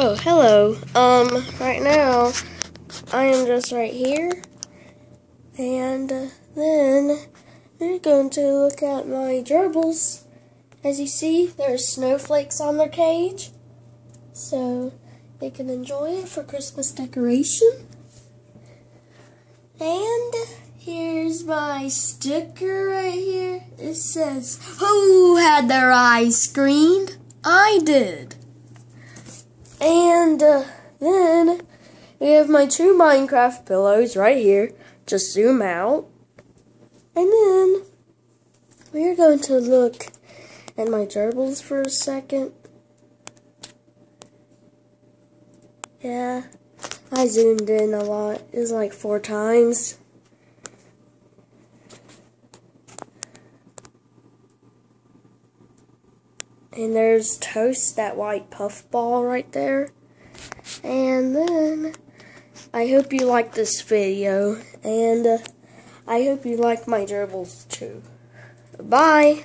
Oh, hello. Um, right now, I am just right here. And uh, then we're going to look at my gerbils. As you see, there's snowflakes on their cage. So they can enjoy it for Christmas decoration. And here's my sticker right here. It says, Who had their eyes screened? I did. And uh, then we have my two Minecraft pillows right here. Just zoom out. And then we're going to look at my gerbils for a second. Yeah, I zoomed in a lot. It was like four times. And there's Toast, that white puff ball right there. And then, I hope you like this video. And uh, I hope you like my gerbils too. Bye.